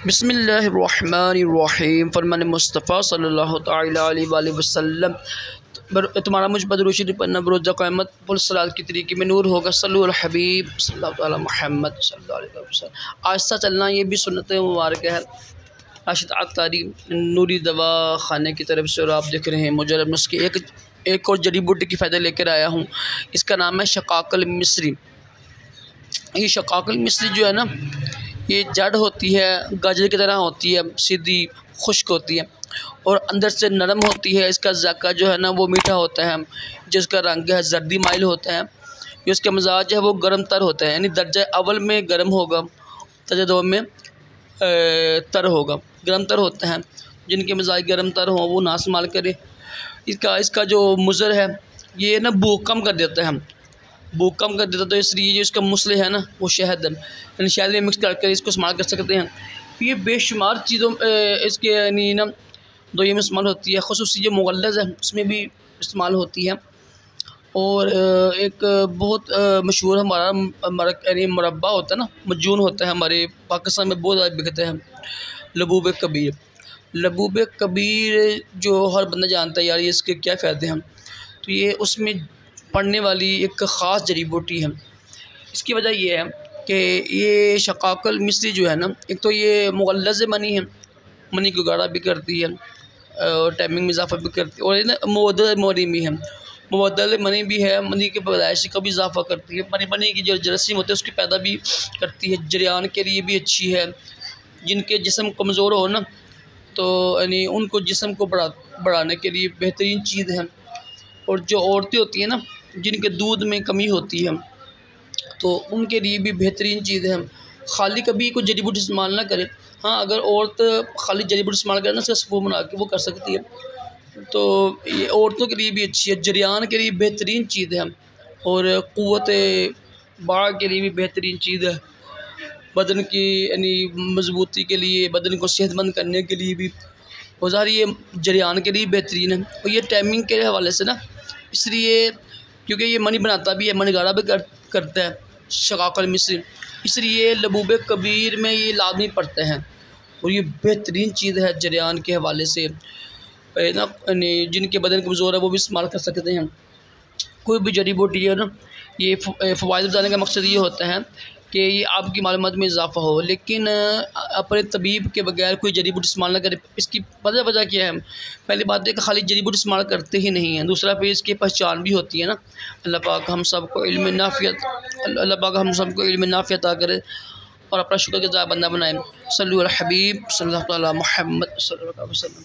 बसमीम फरमान मुस्तफ़ा अलैहि वसल्लम तुम्हारा मुझ रोशनी पन्ना बरोज़ा क़्यामत पुलसलात की तरीके में नूर होगा। सल्लु हबीब, सल्लल्लाहु महमद आहिस्ता चलना ये भी सुनत मुबारक है। राशिद अख्तारी नूरी दवा खाने की तरफ़ से और आप देख रहे हैं मुजरब नुस्खे एक एक और जड़ी बूटी की फ़ायदा लेकर आया हूँ। इसका नाम है शकाकल मिस्री। ये शकाकल मिस्री जो है ना ये जड़ होती है, गाजर की तरह होती है, सीधी खुश्क होती है और अंदर से नरम होती है। इसका जाका जो है ना, वो मीठा होता है, जिसका रंग है जर्दी माइल होता है। इसका मजाज है, वो गर्म तर होता है, यानी दर्जा अवल में गर्म होगा, दर्जा दो में तर होगा। गर्म तर होता है, जिनके मजाज गर्म तर हों, वो नासमाल करें। इसका इसका जो मुज़र है, ये ना भूख कम कर देता है भूख कम कर देता तो इसलिए जो इसका मुसल है ना, वो शहद यानी शहद में मिक्स करके इसको इस्तेमाल कर सकते हैं। ये बेशुमार चीज़ों इसके, यानी ना, दो ये में इस्तेमाल होती है। खसूस जो मुगलज़ है, उसमें भी इस्तेमाल होती है। और एक बहुत मशहूर हमारा यानी मुरबा होता है ना मजून होता है हमारे पाकिस्तान में, बहुत ज़्यादा बिकते हैं। लबूब कबीर। लबूब कबीर जो हर बंदा जानता है, यार ये इसके क्या फ़ायदे हैं? तो ये उसमें पड़ने वाली एक ख़ास जड़ी बूटी है। इसकी वजह यह है कि ये शकाकल मिस्री जो है ना, एक तो ये मुगलज़ मनी है, मनी को गाढ़ा भी करती है, और टाइमिंग में इजाफा भी करती है, और ये ना मनी भी है। मुद्दल मनी भी है, मनी के पैदाइश का भी इजाफा करती है, मनी मनी की जो जरसीम होती है, उसकी पैदा भी करती है, जरियान के लिए भी अच्छी है। जिनके जिसम कमज़ोर हो ना तो यानी उनको जिसम को बढ़ा, बढ़ाने के लिए बेहतरीन चीज़ है। और जो औरतें होती हैं ना जिनके दूध में कमी होती है। तो उनके लिए भी बेहतरीन चीज़ है। खाली कभी कोई जड़ी बूटी इस्तेमाल ना करें। हाँ अगर औरत खाली जड़ी बूटी इस्तेमाल करें ना उसका सफू बना के वो कर सकती है। तो ये औरतों के लिए भी अच्छी है। जरियान के लिए बेहतरीन चीज़ है। और क़वत बाढ़ के लिए भी बेहतरीन चीज़ है। बदन की, यानी मजबूती के लिए, बदन को सेहतमंद करने के लिए भी। और ज़ाहिर ये जरियान के लिए बेहतरीन है। और ये टाइमिंग के हवाले से ना, इसलिए क्योंकि ये मनी बनाता भी है मनी गाड़ा भी कर, करता है शकाकल मिस्र। इसलिए लबूब कबीर में ये लादमी पड़ते हैं। और ये बेहतरीन चीज़ है जरियान के हवाले से। ना जिनके बदन कमज़ोर है वो भी इस्तेमाल कर सकते हैं। कोई भी जड़ी बूटी है ना ये फ़वाद बताने का मकसद ये होता है कि ये आपकी मालूम में इजाफ़ा हो, लेकिन अपने तबीब के बगैर कोई जड़ी बूटी इस्तेमाल ना करे। इसकी वजह वजह क्या है? पहली बात है कि खाली जड़ी बूटी इस्तेमाल करते ही नहीं हैं। दूसरा फिर इसकी पहचान भी होती है ना। अल्लाह पाक हम सबको इल्म नाफियत, अल्लाह पाक हम सबको इल्म नाफियत आ करे और अपना शुक्र के बंदा बनाए। सल्लु हबीब सल्लल्लाहु अलैहि वसल्लम।